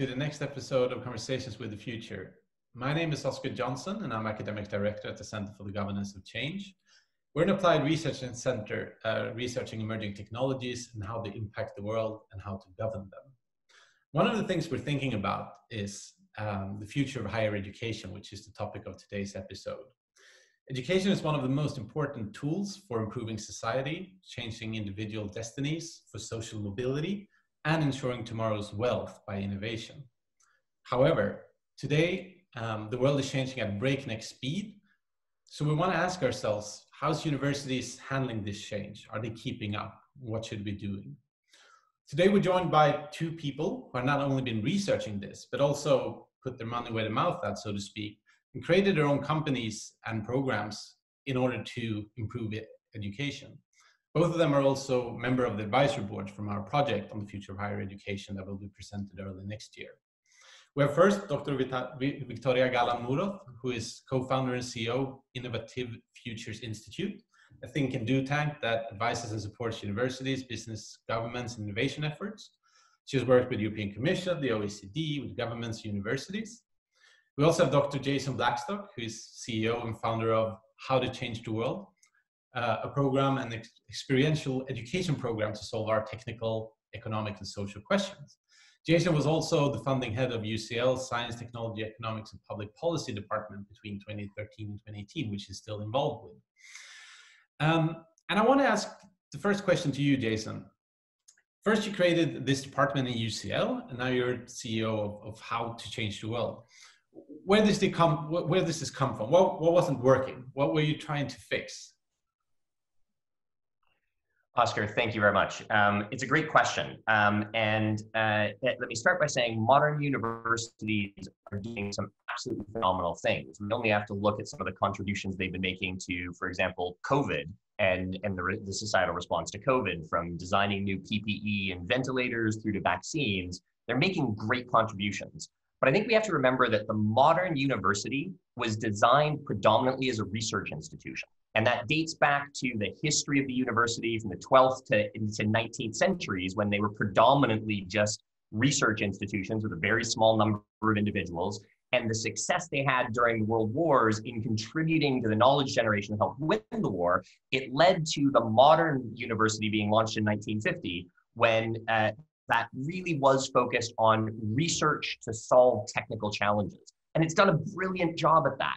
to the next episode of Conversations with the Future. My name is Oscar Jonsson, and I'm Academic Director at the Center for the Governance of Change. We're an applied research center uh, researching emerging technologies and how they impact the world and how to govern them. One of the things we're thinking about is um, the future of higher education, which is the topic of today's episode. Education is one of the most important tools for improving society, changing individual destinies, for social mobility, and ensuring tomorrow's wealth by innovation. However, today um, the world is changing at breakneck speed. So we want to ask ourselves, how's universities handling this change? Are they keeping up? What should we be doing? Today we're joined by two people who have not only been researching this, but also put their money where their mouth at, so to speak, and created their own companies and programs in order to improve education. Both of them are also member of the advisory board from our project on the future of higher education that will be presented early next year. We have first Dr. Victoria Galán Muros, who is co-founder and CEO Innovative Futures Institute, a think and do tank that advises and supports universities, business, governments, and innovation efforts. She has worked with the European Commission, the OECD, with governments, universities. We also have Dr. Jason Blackstock, who is CEO and founder of How to Change the World, uh, a program and ex experiential education program to solve our technical, economic, and social questions. Jason was also the funding head of UCL's Science, Technology, Economics, and Public Policy Department between 2013 and 2018, which he's still involved with. Um, and I want to ask the first question to you, Jason. First, you created this department in UCL, and now you're CEO of, of How to Change the World. Where does this come? Where does this come from? What, what wasn't working? What were you trying to fix? Oscar, thank you very much. Um, it's a great question. Um, and uh, let me start by saying modern universities are doing some absolutely phenomenal things. We only have to look at some of the contributions they've been making to, for example, COVID and, and the, the societal response to COVID, from designing new PPE and ventilators through to vaccines. They're making great contributions. But I think we have to remember that the modern university was designed predominantly as a research institution. And that dates back to the history of the university from the 12th to into 19th centuries when they were predominantly just research institutions with a very small number of individuals. And the success they had during the world wars in contributing to the knowledge generation that helped win the war, it led to the modern university being launched in 1950 when uh, that really was focused on research to solve technical challenges. And it's done a brilliant job at that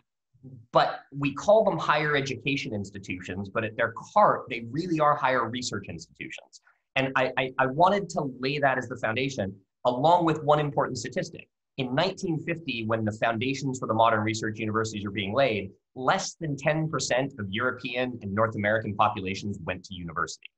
but we call them higher education institutions, but at their heart, they really are higher research institutions. And I, I, I, wanted to lay that as the foundation, along with one important statistic. In 1950, when the foundations for the modern research universities were being laid, less than 10% of European and North American populations went to university.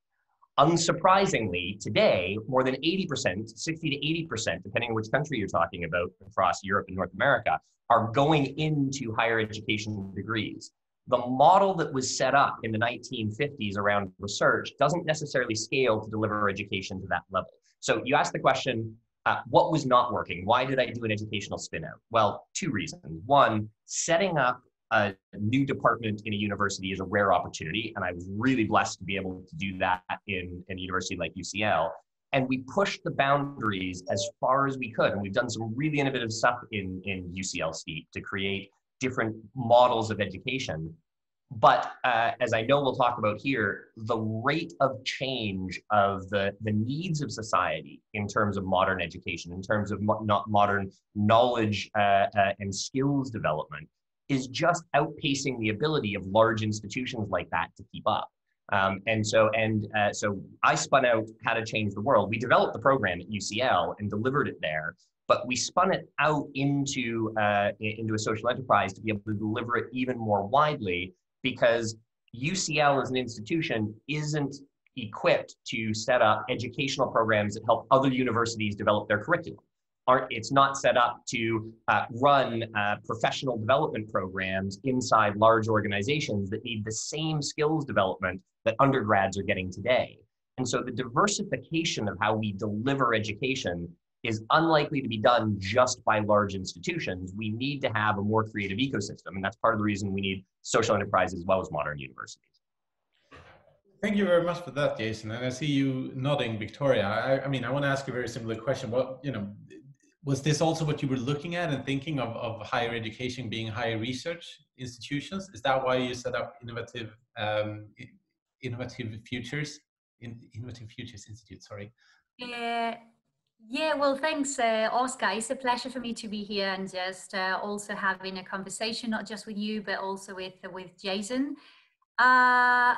Unsurprisingly, today, more than 80%, 60 to 80%, depending on which country you're talking about across Europe and North America, are going into higher education degrees. The model that was set up in the 1950s around research doesn't necessarily scale to deliver education to that level. So you asked the question, uh, what was not working? Why did I do an educational spinout? Well, two reasons. One, setting up a new department in a university is a rare opportunity. And I was really blessed to be able to do that in, in a university like UCL. And we pushed the boundaries as far as we could. And we've done some really innovative stuff in, in UCL STEaPP to create different models of education. But uh, as I know we'll talk about here, the rate of change of the, the needs of society in terms of modern education, in terms of mo- not modern knowledge uh, uh, and skills development, is just outpacing the ability of large institutions like that to keep up. Um, and so, and uh, so, I spun out how to change the world. We developed the program at UCL and delivered it there, but we spun it out into uh, into a social enterprise to be able to deliver it even more widely because UCL as an institution isn't equipped to set up educational programs that help other universities develop their curriculum aren't it's not set up to uh, run uh, professional development programs inside large organizations that need the same skills development that undergrads are getting today and so the diversification of how we deliver education is unlikely to be done just by large institutions we need to have a more creative ecosystem and that's part of the reason we need social enterprise as well as modern universities Thank you very much for that, Jason. And I see you nodding, Victoria. I, I mean, I want to ask a very similar question. What you know, was this also what you were looking at and thinking of, of higher education being higher research institutions? Is that why you set up innovative um, innovative futures in innovative futures institute? Sorry. Uh, yeah, well, thanks, uh, Oscar. It's a pleasure for me to be here and just uh, also having a conversation, not just with you, but also with with Jason. Uh,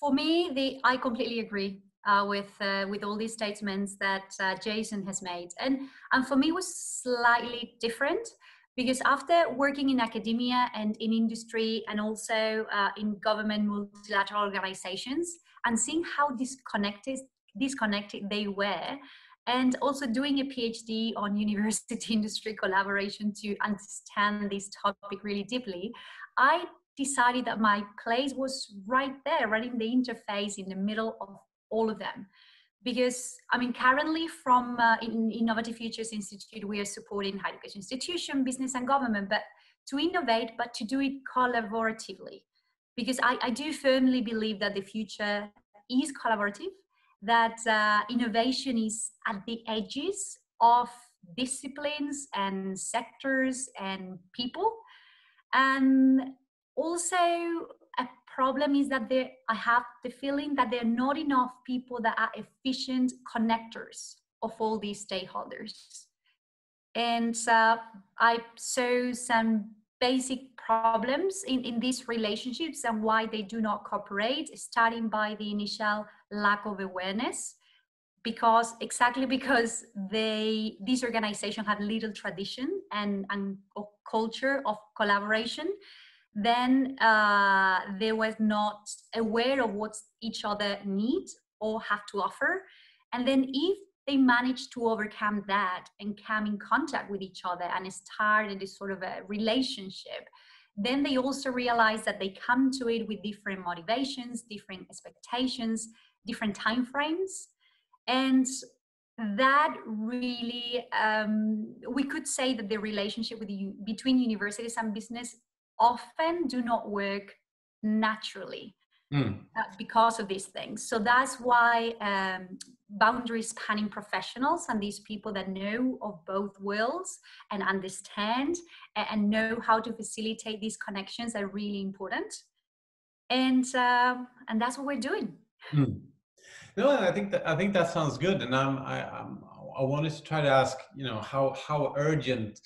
for me, the I completely agree uh, with uh, with all these statements that uh, Jason has made, and and for me was slightly different because after working in academia and in industry and also uh, in government multilateral organizations and seeing how disconnected disconnected they were and also doing a phd on university industry collaboration to understand this topic really deeply i decided that my place was right there right in the interface in the middle of all of them because I mean, currently from uh, in Innovative Futures Institute, we are supporting higher education institution, business and government, but to innovate, but to do it collaboratively. Because I, I do firmly believe that the future is collaborative, that uh, innovation is at the edges of disciplines and sectors and people. And also, problem is that i have the feeling that there are not enough people that are efficient connectors of all these stakeholders. And uh, i saw some basic problems in, in these relationships and why they do not cooperate starting by the initial lack of awareness because exactly because they these organizations have little tradition and, and culture of collaboration then uh, they were not aware of what each other need or have to offer. And then if they manage to overcome that and come in contact with each other and start this sort of a relationship, then they also realize that they come to it with different motivations, different expectations, different time frames. And that really um, we could say that the relationship with between universities and business often do not work naturally mm. uh, because of these things. So that's why um, boundary spanning professionals and these people that know of both worlds and understand and, know how to facilitate these connections are really important. And um, and that's what we're doing. Mm. No, I think that I think that sounds good, and I'm, I, I'm I wanted to try to ask, you know, how how urgent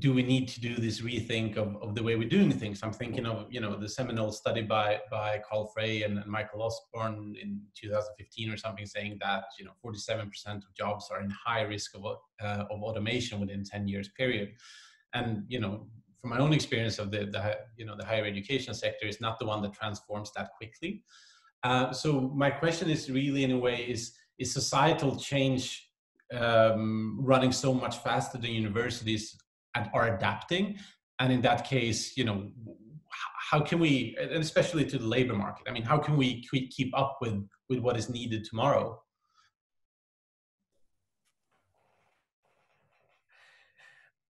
do we need to do this rethink of, of the way we're doing things? I'm thinking of you know the seminal study by by Carl Frey and, and Michael Osborne in 2015 or something saying that you know 47% of jobs are in high risk of uh, of automation within 10 years period, and you know from my own experience of the, the you know the higher education sector is not the one that transforms that quickly. Uh, so my question is really in a way is is societal change um, running so much faster than universities are adapting. And in that case you know how can we and especially to the labor market i mean how can we keep up with with what is needed tomorrow?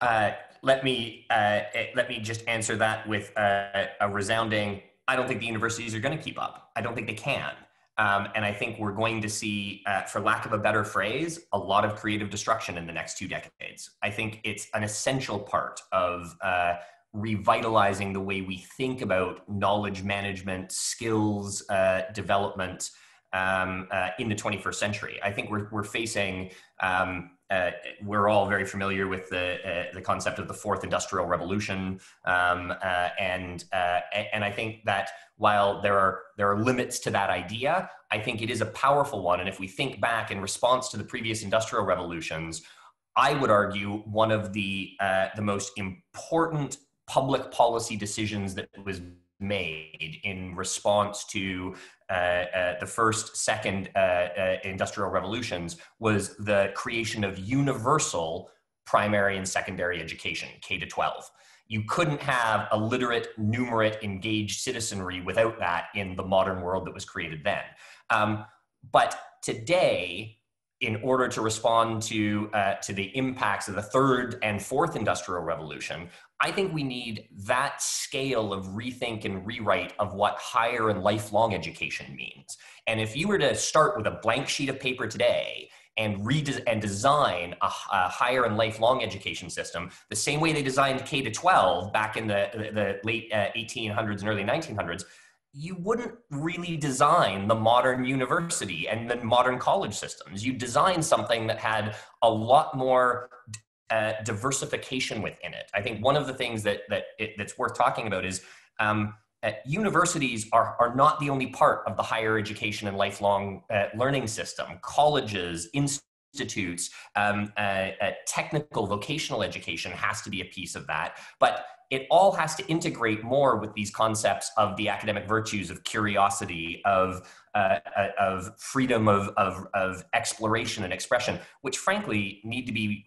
Uh, let me uh, eh, let me just answer that with a, a resounding i don't think the universities are going to keep up. I don't think they can um, and I think we're going to see, uh, for lack of a better phrase, a lot of creative destruction in the next two decades. I think it's an essential part of uh, revitalizing the way we think about knowledge management, skills uh, development um, uh, in the 21st century. I think we're, we're facing um, uh, we're all very familiar with the uh, the concept of the fourth industrial revolution, um, uh, and uh, and I think that while there are there are limits to that idea, I think it is a powerful one. And if we think back in response to the previous industrial revolutions, I would argue one of the uh, the most important public policy decisions that was made in response to the first, second uh, uh, industrial revolutions was the creation of universal primary and secondary education, K to 12. You couldn't have a literate, numerate, engaged citizenry without that in the modern world that was created then. Um, but today, in order to respond to uh, to the impacts of the third and fourth industrial revolution, I think we need that scale of rethink and rewrite of what higher and lifelong education means. And if you were to start with a blank sheet of paper today and read and design a, a, higher and lifelong education system the same way they designed K to 12 back in the, the, the late uh, 1800s and early 1900s, you wouldn't really design the modern university and the modern college systems. You design something that had a lot more uh, diversification within it. I think one of the things that that it, that's worth talking about is um, uh, universities are, are not the only part of the higher education and lifelong uh, learning system. Colleges, institutes, um, uh, uh, technical vocational education has to be a piece of that. But it all has to integrate more with these concepts of the academic virtues of curiosity, of, uh, uh, of freedom of, of, of exploration and expression, which frankly need to be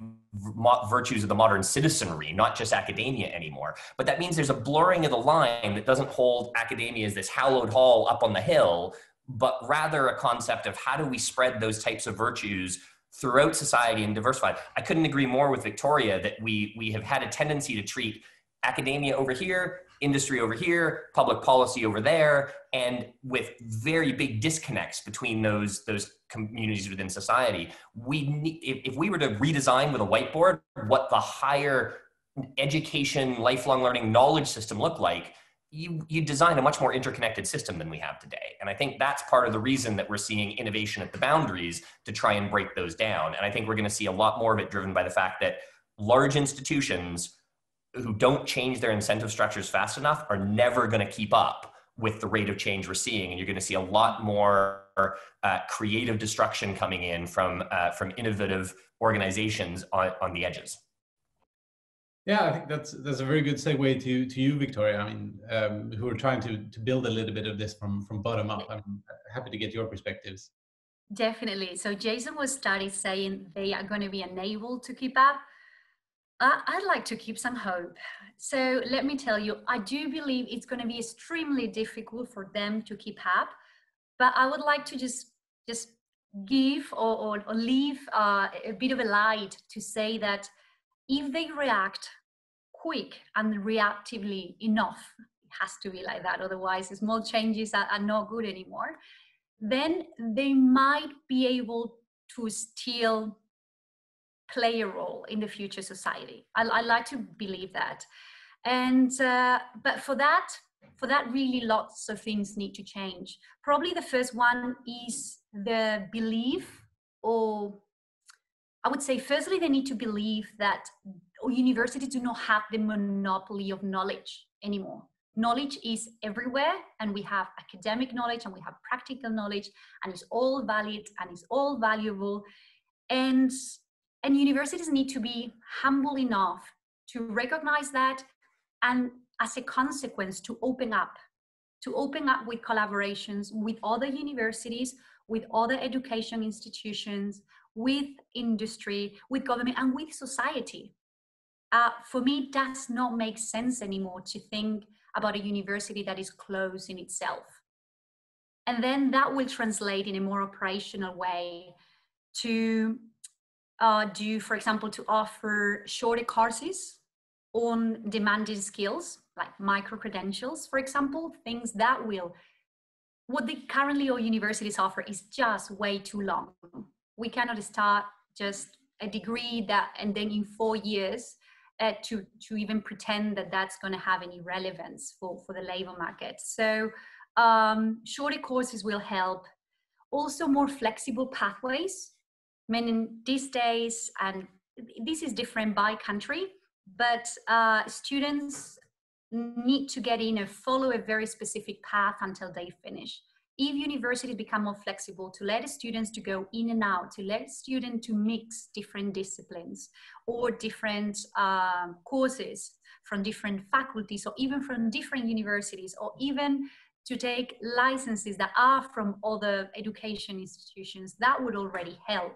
virtues of the modern citizenry, not just academia anymore. But that means there's a blurring of the line that doesn't hold academia as this hallowed hall up on the hill, but rather a concept of how do we spread those types of virtues throughout society and diversify. I couldn't agree more with Victoria that we, we have had a tendency to treat academia over here, industry over here, public policy over there, and with very big disconnects between those those communities within society. We if, if we were to redesign with a whiteboard what the higher education, lifelong learning, knowledge system look like, you you design a much more interconnected system than we have today. And I think that's part of the reason that we're seeing innovation at the boundaries to try and break those down. And I think we're going to see a lot more of it driven by the fact that large institutions who don't change their incentive structures fast enough are never going to keep up with the rate of change we're seeing. And you're going to see a lot more uh, creative destruction coming in from uh, from innovative organizations on, on the edges. Yeah i think that's that's a very good segue to to you victoria. I mean um, who are trying to to build a little bit of this from from bottom up. I'm happy to get your perspectives. Definitely. So jason was started saying they are going to be unable to keep up I'd like to keep some hope. So let me tell you, I do believe it's going to be extremely difficult for them to keep up, but I would like to just just give or, or, or leave uh, a bit of a light to say that if they react quick and reactively enough, it has to be like that, otherwise small changes are, are not good anymore, then they might be able to still play a role in the future society. I, I like to believe that. And, uh, but for that, for that really lots of things need to change. Probably the first one is the belief or I would say firstly they need to believe that universities do not have the monopoly of knowledge anymore. Knowledge is everywhere and we have academic knowledge and we have practical knowledge and it's all valid and it's all valuable. And and universities need to be humble enough to recognize that and as a consequence to open up, to open up with collaborations with other universities, with other education institutions, with industry, with government, and with society. Uh, for me, it does not make sense anymore to think about a university that is closed in itself. And then that will translate in a more operational way to uh, do, for example, to offer shorter courses on demanding skills like micro credentials, for example, things that will, what the currently all universities offer is just way too long. We cannot start just a degree that, and then in four years, uh, to, to even pretend that that's going to have any relevance for, for the labor market. So um, shorter courses will help. Also more flexible pathways meaning these days, and this is different by country, but uh, students need to get in and follow a very specific path until they finish. If universities become more flexible to let students to go in and out, to let students to mix different disciplines or different uh, courses from different faculties or even from different universities or even to take licenses that are from other education institutions, that would already help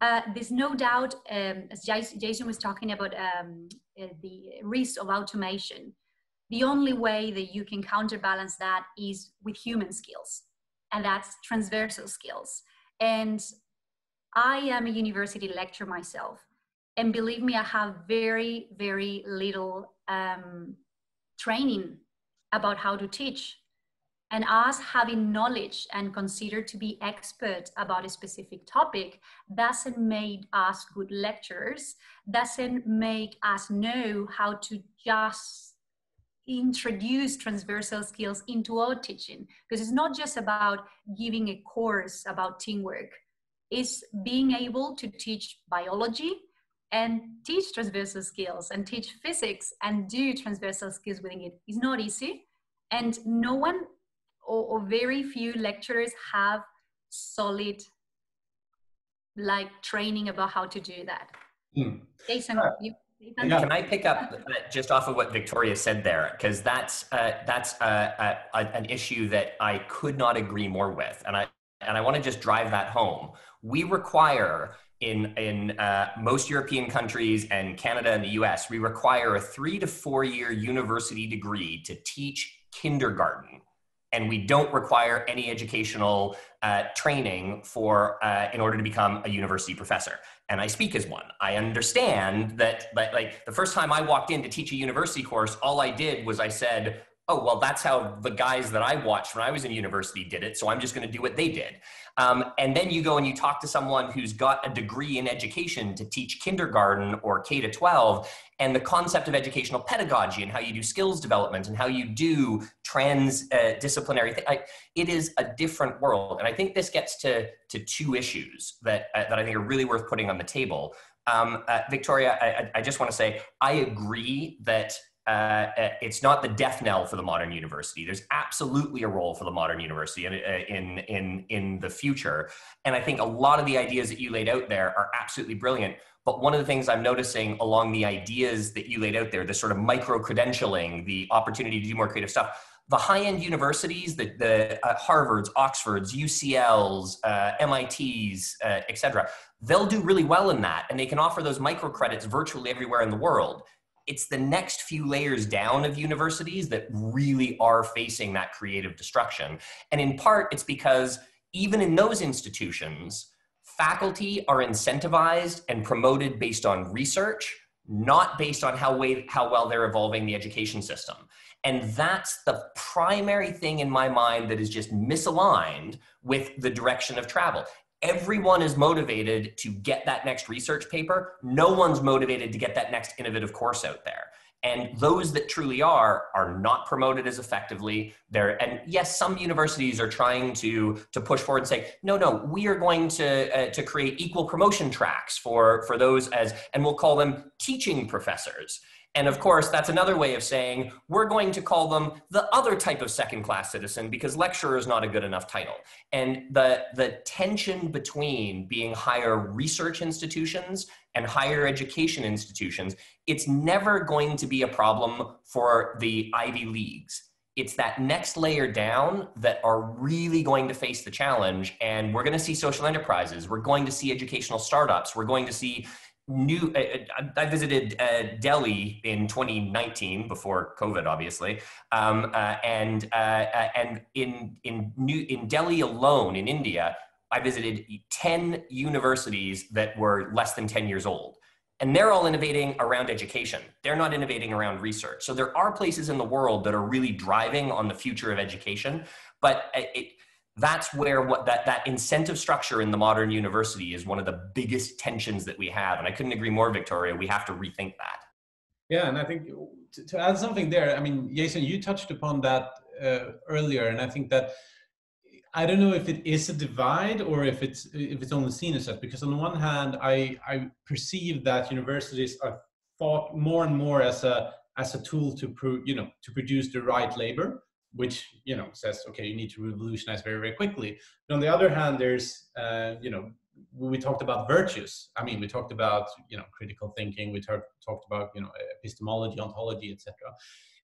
uh, there's no doubt, um, as Jason was talking about um, uh, the risk of automation, the only way that you can counterbalance that is with human skills, and that's transversal skills. And I am a university lecturer myself, and believe me, I have very, very little um, training about how to teach And us having knowledge and considered to be expert about a specific topic doesn't make us good lecturers, doesn't make us know how to just introduce transversal skills into our teaching. Because it's not just about giving a course about teamwork, it's being able to teach biology and teach transversal skills and teach physics and do transversal skills within it. It's not easy. And no one or, or very few lecturers have solid like training about how to do that. Mm. Jason, uh, you, can I pick up just off of what Victoria said there? Because that's uh, that's uh, uh, an issue that I could not agree more with, and I and I want to just drive that home. We require in in uh, most European countries and Canada and the U.S. We require a three to four year university degree to teach kindergarten and we don't require any educational uh, training for uh, in order to become a university professor. And i speak as one. I understand that but like the first time i walked in to teach a university course all i did was i said oh, well, that's how the guys that I watched when I was in university did it. So I'm just going to do what they did. Um, and then you go and you talk to someone who's got a degree in education to teach kindergarten or K to 12, and the concept of educational pedagogy and how you do skills development and how you do transdisciplinary uh. It is a different world. And I think this gets to, to two issues that, uh, that I think are really worth putting on the table. Um, uh, Victoria, I, I just want to say, I agree that uh, uh, it's not the death knell for the modern university. There's absolutely a role for the modern university in, uh, in, in, in the future. And I think a lot of the ideas that you laid out there are absolutely brilliant. But one of the things I'm noticing along the ideas that you laid out there, the sort of micro credentialing, the opportunity to do more creative stuff, the high-end universities, the, the uh, Harvards, Oxfords, UCLs, uh, MITs, uh, et cetera, they'll do really well in that. And they can offer those micro credits virtually everywhere in the world it's the next few layers down of universities that really are facing that creative destruction. And in part, it's because even in those institutions, faculty are incentivized and promoted based on research, not based on how, way, how well they're evolving the education system. And that's the primary thing in my mind that is just misaligned with the direction of travel everyone is motivated to get that next research paper. No one's motivated to get that next innovative course out there. And those that truly are are not promoted as effectively. There and yes, some universities are trying to to push forward and say, no, no, we are going to uh, to create equal promotion tracks for for those as, and we'll call them teaching professors. And of course, that's another way of saying we're going to call them the other type of second class citizen because lecturer is not a good enough title. And the, the tension between being higher research institutions and higher education institutions, it's never going to be a problem for the Ivy Leagues. It's that next layer down that are really going to face the challenge. And we're going to see social enterprises. We're going to see educational startups. We're going to see new uh, uh, i visited uh, delhi in 2019 before covid obviously. Um, uh, and uh, uh, and in in new in delhi alone in india i visited 10 universities that were less than 10 years old. And they're all innovating around education. They're not innovating around research. So there are places in the world that are really driving on the future of education but it, that's where what that that incentive structure in the modern university is one of the biggest tensions that we have and i couldn't agree more victoria. We have to rethink that. Yeah and i think to, to add something there i mean jason you touched upon that uh, earlier and i think that i don't know if it is a divide or if it's if it's only seen as that because on the one hand i i perceive that universities are thought more and more as a as a tool to pro, you know to produce the right labor which you know says okay you need to revolutionize very very quickly. But on the other hand there's uh, you know we talked about virtues. I mean we talked about you know critical thinking. We talked talked about you know epistemology ontology etc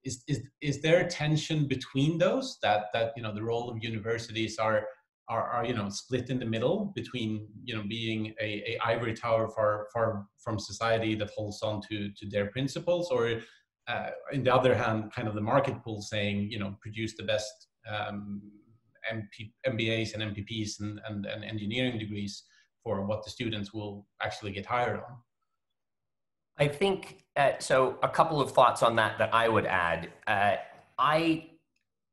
is, is is there a tension between those that that you know the role of universities are are, are you know split in the middle between you know being a, a ivory tower far far from society that holds on to to their principles? Or uh, in the other hand, kind of the market pool saying, you know, produce the best um, MP, MBAs and MPPs and, and, and, engineering degrees for what the students will actually get hired on. I think uh, so. A couple of thoughts on that that I would add. Uh, I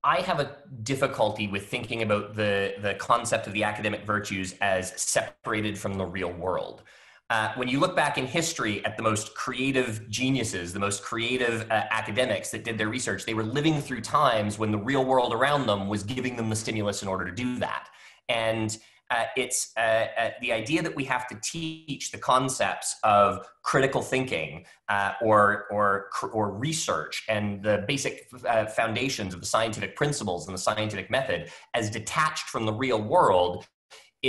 I have a difficulty with thinking about the, the concept of the academic virtues as separated from the real world. Uh, when you look back in history at the most creative geniuses, the most creative uh, academics that did their research, they were living through times when the real world around them was giving them the stimulus in order to do that. And uh, it's uh, uh, the idea that we have to teach the concepts of critical thinking or, or, or research and the basic foundations of the scientific principles and the scientific method as detached from the real world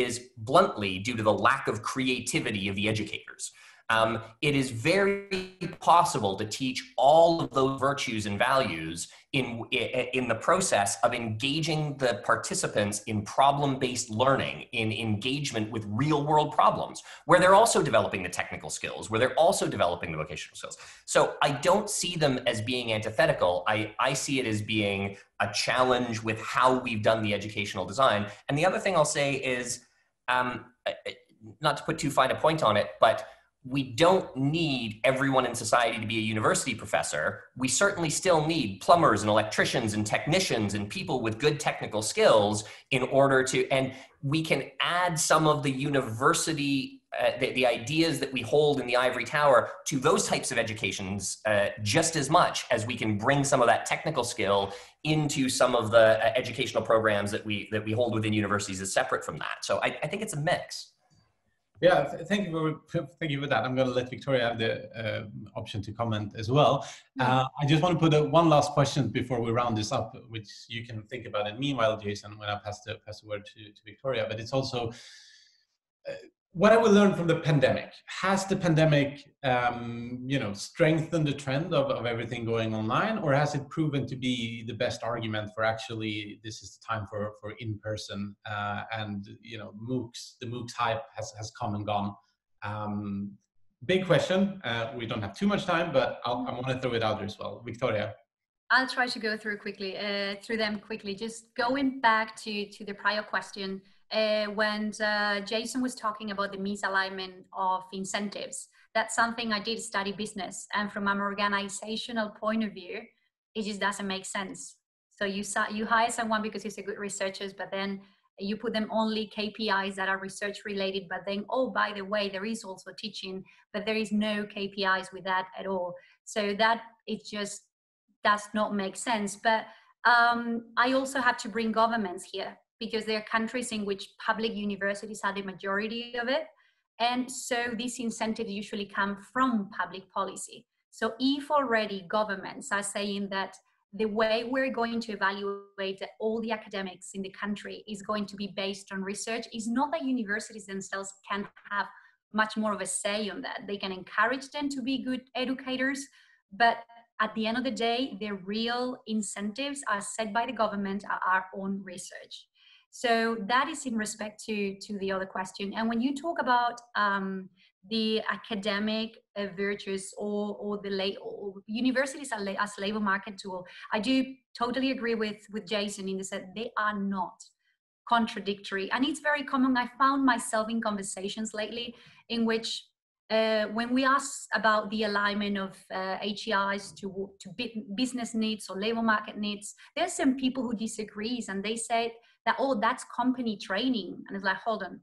is bluntly due to the lack of creativity of the educators. Um, it is very possible to teach all of those virtues and values in, in the process of engaging the participants in problem-based learning, in engagement with real-world problems, where they're also developing the technical skills, where they're also developing the vocational skills. So I don't see them as being antithetical. I, I see it as being a challenge with how we've done the educational design. And the other thing I'll say is, um, not to put too fine a point on it, but we don't need everyone in society to be a university professor. We certainly still need plumbers and electricians and technicians and people with good technical skills in order to, and we can add some of the university, uh, the, the, ideas that we hold in the ivory tower to those types of educations uh, just as much as we can bring some of that technical skill into some of the uh, educational programs that we, that we hold within universities as separate from that. So I, I think it's a mix. Yeah, thank you for thank you for that. I'm going to let Victoria have the uh, option to comment as well. Uh, I just want to put a, one last question before we round this up, which you can think about. And meanwhile, Jason, when I pass the pass the word to, to Victoria, but it's also uh, what have we learned from the pandemic? Has the pandemic, um, you know, strengthened the trend of, of everything going online, or has it proven to be the best argument for actually this is the time for for in person? Uh, and you know, MOOCs, the MOOCs hype has has come and gone. Um, big question. Uh, we don't have too much time, but I'll, I want to throw it out there as well. Victoria. I'll try to go through quickly uh, through them quickly. Just going back to to the prior question uh, when uh, Jason was talking about the misalignment of incentives. That's something I did study business, and from an organizational point of view, it just doesn't make sense. So you you hire someone because he's a good researcher, but then you put them only KPIs that are research related, but then oh by the way, there is also teaching, but there is no KPIs with that at all. So that it just does not make sense. But um, I also have to bring governments here because there are countries in which public universities are the majority of it. And so these incentives usually come from public policy. So if already governments are saying that the way we're going to evaluate all the academics in the country is going to be based on research, it's not that universities themselves can have much more of a say on that. They can encourage them to be good educators, but at the end of the day, the real incentives are set by the government are our own research. So that is in respect to, to the other question. And when you talk about um, the academic uh, virtues or, or the lay, or universities as, as labor market tool, I do totally agree with, with Jason in the sense they are not contradictory. And it's very common. I found myself in conversations lately in which uh, when we ask about the alignment of uh, HEIs to, to business needs or labor market needs, there's some people who disagrees and they say that oh that's company training. And it's like hold on.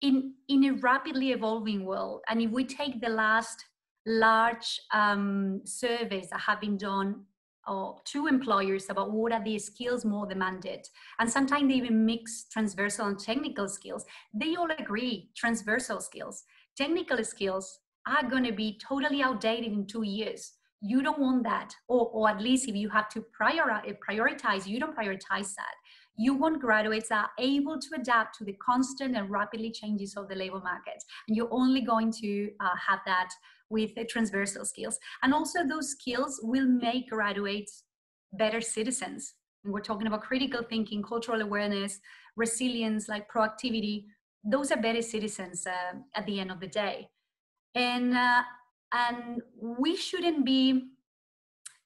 In in a rapidly evolving world and if we take the last large um, surveys that have been done or to employers about what are the skills more demanded and sometimes they even mix transversal and technical skills they all agree transversal skills. Technical skills are going to be totally outdated in two years. You don't want that or, or at least if you have to prioritize you don't prioritize that you want graduates that are able to adapt to the constant and rapidly changes of the labor market. And you're only going to uh, have that with the transversal skills. And also those skills will make graduates better citizens. And we're talking about critical thinking, cultural awareness, resilience, like proactivity. Those are better citizens uh, at the end of the day. And, uh, and we shouldn't be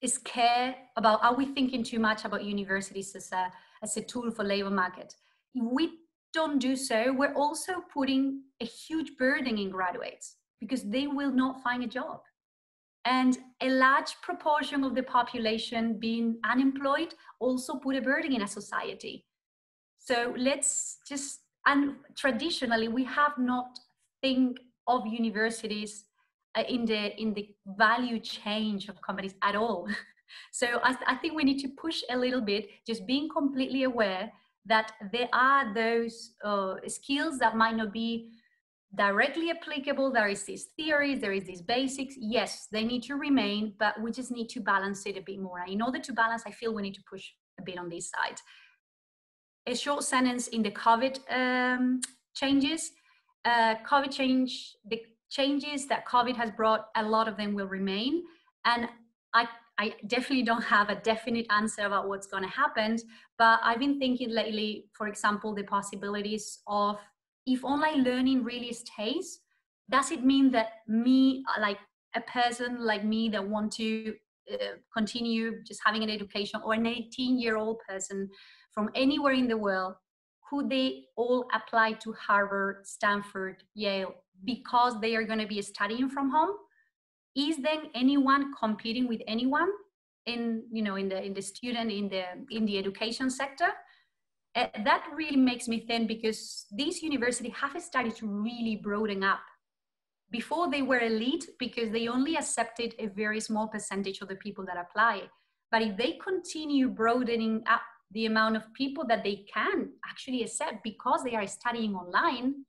scared about, are we thinking too much about universities as a, as a tool for labor market. If we don't do so, we're also putting a huge burden in graduates because they will not find a job. and a large proportion of the population being unemployed also put a burden in a society. So let's just, and traditionally we have not think of universities uh, in the in the value change of companies at all. so I, I think we need to push a little bit, just being completely aware that there are those uh, skills that might not be directly applicable. There is these theories, there is these basics. Yes, they need to remain, but we just need to balance it a bit more. In order to balance, I feel we need to push a bit on this side. A short sentence in the COVID um, changes. Uh, COVID change, the changes that COVID has brought, a lot of them will remain. And I, I definitely don't have a definite answer about what's going to happen, but I've been thinking lately, for example, the possibilities of if online learning really stays, does it mean that me, like a person like me that want to uh, continue just having an education or an 18 year old person from anywhere in the world, could they all apply to Harvard, Stanford, Yale because they are going to be studying from home? Is then anyone competing with anyone in you know in the in the student in the in the education sector? uh, that really makes me think because these universities have started to really broaden up. Before they were elite because they only accepted a very small percentage of the people that apply. But if they continue broadening up the amount of people that they can actually accept because they are studying online,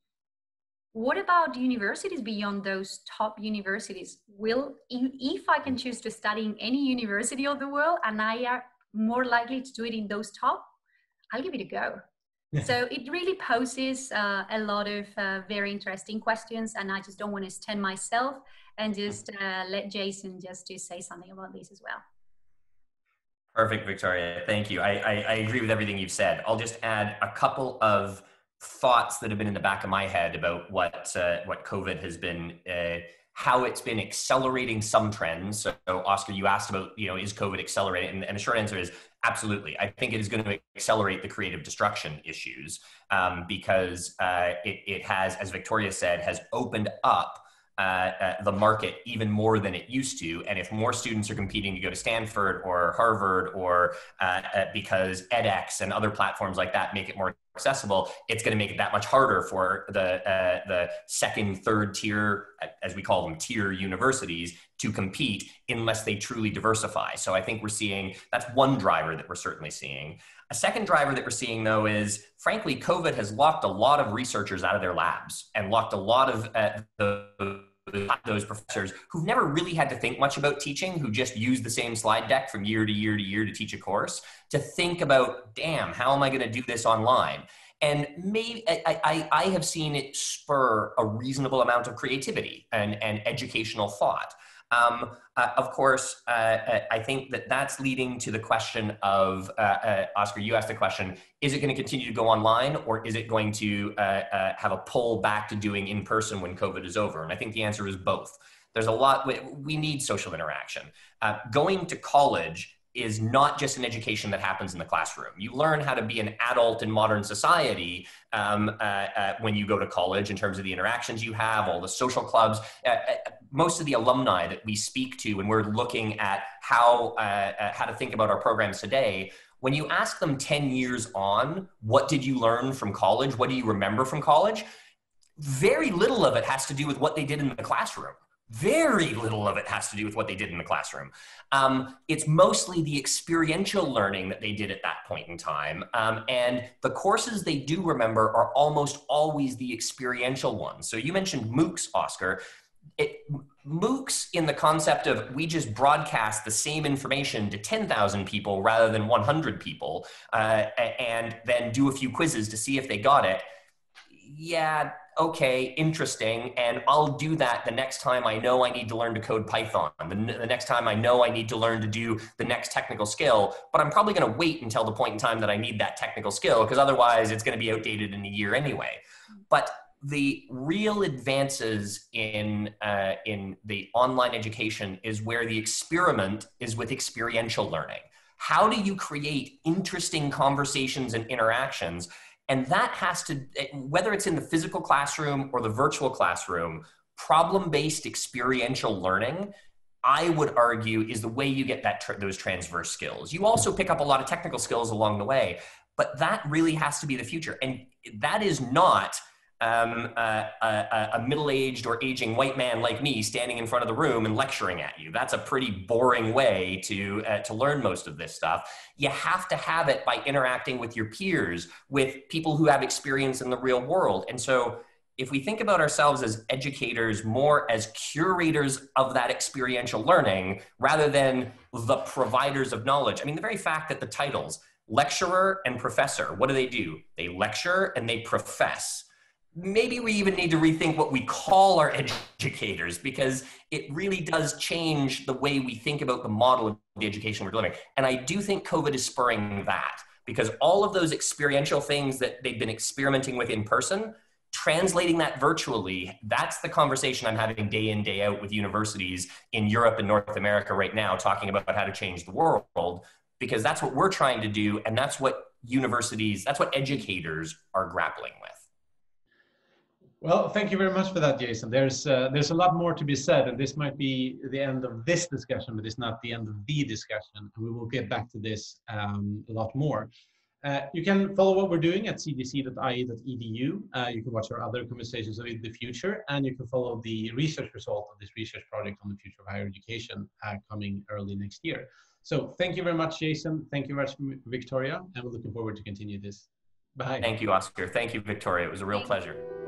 what about universities beyond those top universities? Will, if I can choose to study in any university of the world and I are more likely to do it in those top, I'll give it a go. so it really poses uh, a lot of uh, very interesting questions, and I just don't want to stand myself and just uh, let Jason just to say something about this as well. Perfect, Victoria. Thank you. I, I, I agree with everything you've said. I'll just add a couple of thoughts that have been in the back of my head about what uh, what COVID has been uh, how it's been accelerating some trends. So, Oscar, you asked about, you know, is COVID accelerating? And, and the short answer is absolutely. I think it is going to accelerate the creative destruction issues um, because uh, it, it has, as Victoria said, has opened up uh, uh, the market even more than it used to. And if more students are competing to go to Stanford or Harvard or uh, because edX and other platforms like that make it more accessible, it's going to make it that much harder for the uh, the second, third tier, as we call them, tier universities to compete unless they truly diversify. So I think we're seeing that's one driver that we're certainly seeing. A second driver that we're seeing though is frankly, COVID has locked a lot of researchers out of their labs and locked a lot of uh, the those professors who've never really had to think much about teaching, who just use the same slide deck from year to year to year to teach a course, to think about, damn, how am I going to do this online? And maybe I, I, I have seen it spur a reasonable amount of creativity and, and educational thought. Um, uh, of course, uh, uh, I think that that's leading to the question of uh, uh Oscar. You asked the question: Is it going to continue to go online, or is it going to uh, have a pull back to doing in person when COVID is over? And I think the answer is both. There's a lot. We, we need social interaction. going to college is not just an education that happens in the classroom. You learn how to be an adult in modern society um, uh, uh, when you go to college in terms of the interactions you have, all the social clubs. Uh, uh most of the alumni that we speak to when we're looking at how, uh, uh, how to think about our programs today, when you ask them 10 years on, what did you learn from college? What do you remember from college? Very little of it has to do with what they did in the classroom very little of it has to do with what they did in the classroom. Um, it's mostly the experiential learning that they did at that point in time. Um, and the courses they do remember are almost always the experiential ones. So you mentioned MOOCs, Oscar. It, MOOCs in the concept of we just broadcast the same information to 10,000 people rather than 100 people uh, and then do a few quizzes to see if they got it. Yeah, okay, interesting, and I'll do that the next time I know I need to learn to code Python, the, the next time I know I need to learn to do the next technical skill, but I'm probably going to wait until the point in time that I need that technical skill because otherwise it's going to be outdated in a year anyway. But the real advances in uh, in the online education is where the experiment is with experiential learning. How do you create interesting conversations and interactions and that has to, whether it's in the physical classroom or the virtual classroom, problem based experiential learning I would argue is the way you get that those transverse skills. You also pick up a lot of technical skills along the way, but that really has to be the future. And that is not um, a, a, a middle-aged or aging white man like me standing in front of the room and lecturing at you. That's a pretty boring way to uh, to learn most of this stuff. You have to have it by interacting with your peers, with people who have experience in the real world. And so, if we think about ourselves as educators, more as curators of that experiential learning, rather than the providers of knowledge. I mean, the very fact that the titles lecturer and professor, what do they do? They lecture and they profess maybe we even need to rethink what we call our educators because it really does change the way we think about the model of the education we're delivering. And I do think COVID is spurring that because all of those experiential things that they've been experimenting with in person, translating that virtually, that's the conversation I'm having day in, day out with universities in Europe and North America right now, talking about how to change the world because that's what we're trying to do. And that's what universities, that's what educators are grappling with. Well, thank you very much for that, Jason. There's uh, there's a lot more to be said, and this might be the end of this discussion, but it's not the end of the discussion. We will get back to this um, a lot more. Uh, you can follow what we're doing at cgc.ie.edu. Uh, you can watch our other conversations of the future, and you can follow the research result of this research project on the future of higher education uh, coming early next year. So thank you very much, Jason. Thank you very much, Victoria, and we're looking forward to continue this. Bye. Thank you, Oscar. Thank you, Victoria. It was a real pleasure.